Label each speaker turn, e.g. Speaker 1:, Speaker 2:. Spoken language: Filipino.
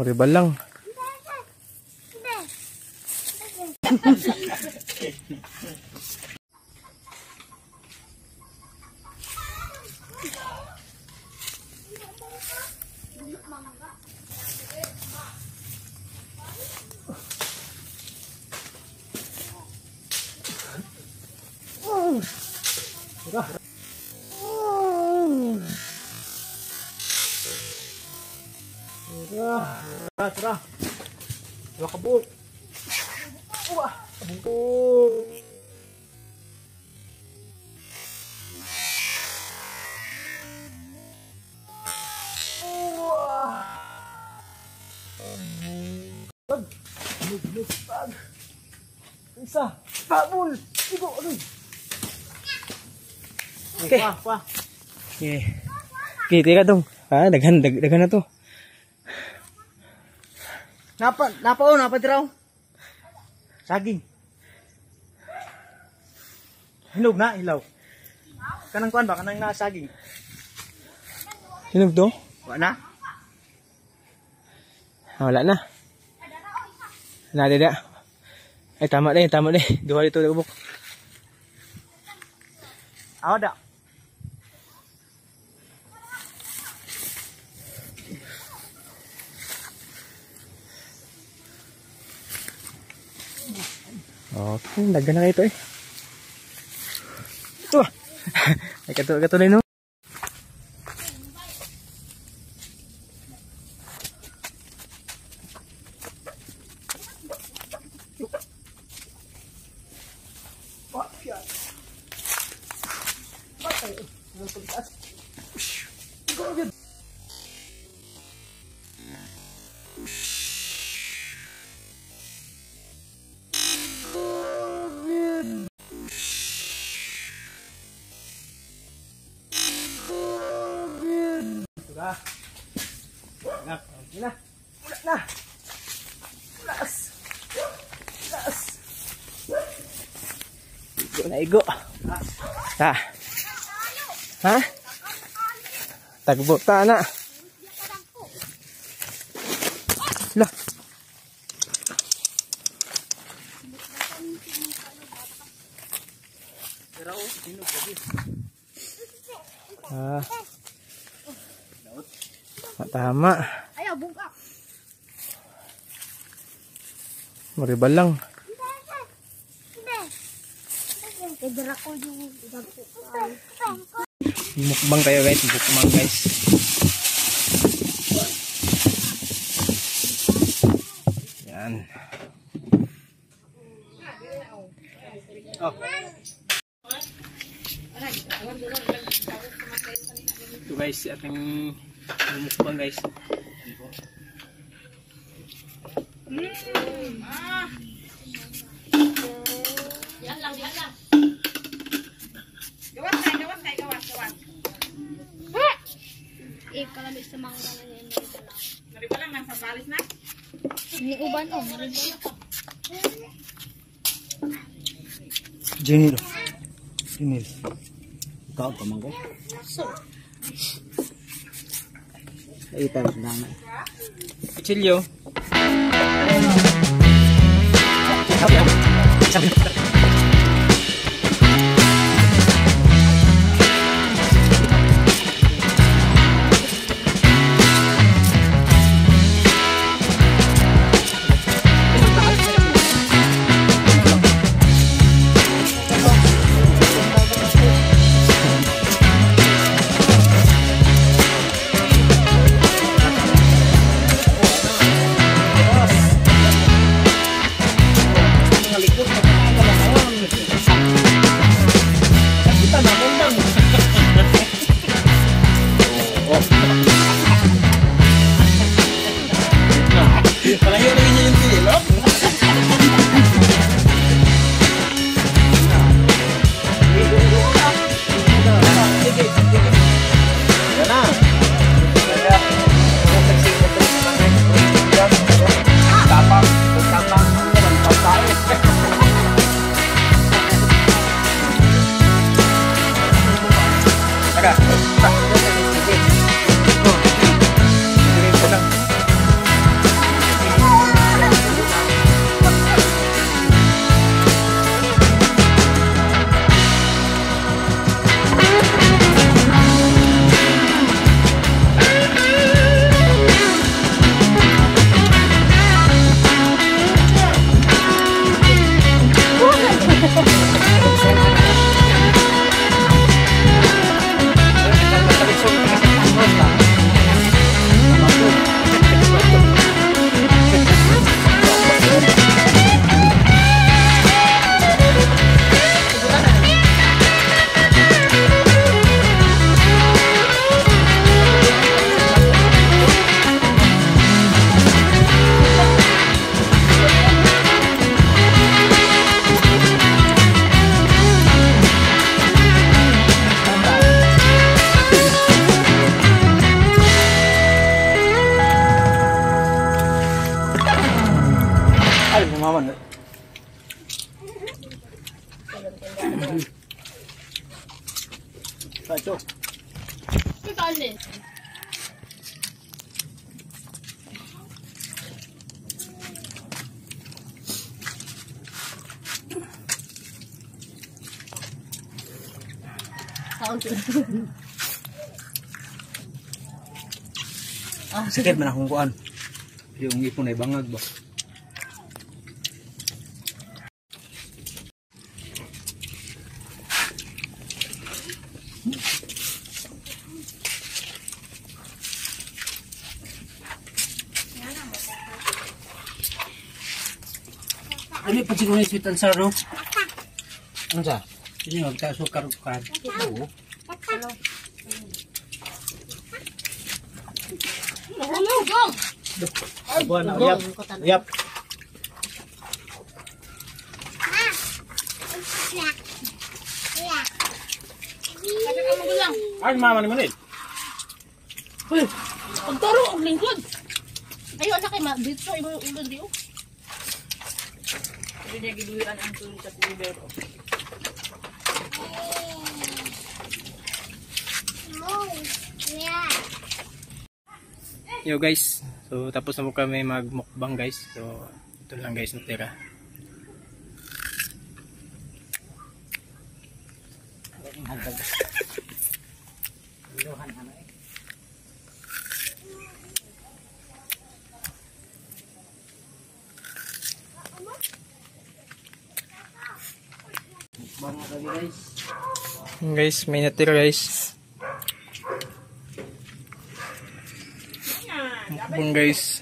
Speaker 1: Maribal lang. Tara, tara. Kabuk. Wah, kabuk. Wah. Pag. Nugnog pag. Isa. Pabul. Igo, ano? Okay. Wah, wah. Okay. Okay, teka dong. Ah, daghan, dag, daghan na to.
Speaker 2: Napa, napa oh, napa tiraw? Saging. Hinog na, hilaw. Kanang kuan ba? Kanang na saging.
Speaker 1: Hinog to?
Speaker 2: Wa na?
Speaker 1: Wala na. Wala dada. Ay, tama din, tama din. Duha dito, dagubok.
Speaker 2: Awa da.
Speaker 1: Okay, dagan na kayo ito eh. Ah. Ay, yun, no? Nak, ini na. Na. Las. Las. Igo na igo. Ta. Ha? Tagbo ta na. Lah. Ah. Tama.
Speaker 3: Ayaw, buka.
Speaker 1: Maribal lang. Mukbang kayo guys, mukbang guys. Yan. Oh. Ito guys, ating mukbang guys.
Speaker 3: Eh, kalamig sa mga yan. Mariba lang, nang sabalis na? Ni uban, oh. Mariba lang.
Speaker 1: Jenny.
Speaker 2: Man ko.
Speaker 3: So,
Speaker 2: Ita sa dama.
Speaker 1: Kutsilyo.
Speaker 2: Pacho. Sakit man akong kuan. Yung ipon ay bangag ba?
Speaker 4: Ano pa siguro yung sweet and sour, no?
Speaker 2: Ano sa?
Speaker 4: Hindi magka-sukar ka. Oo.
Speaker 5: Mahulog yung.
Speaker 2: Buwan na. Uyap. Uyap.
Speaker 5: Sabi ka magulang.
Speaker 2: Ay, mama ni Manil.
Speaker 5: Pagturo ang lingkod. Ayaw na kay ma. Dito sa imo ulo di oh.
Speaker 1: Yo guys, so tapos na po kami magmukbang guys. So ito lang guys natira.
Speaker 4: Mga kami guys.
Speaker 1: Guys, may natira guys. Mukbang guys.